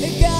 Legal.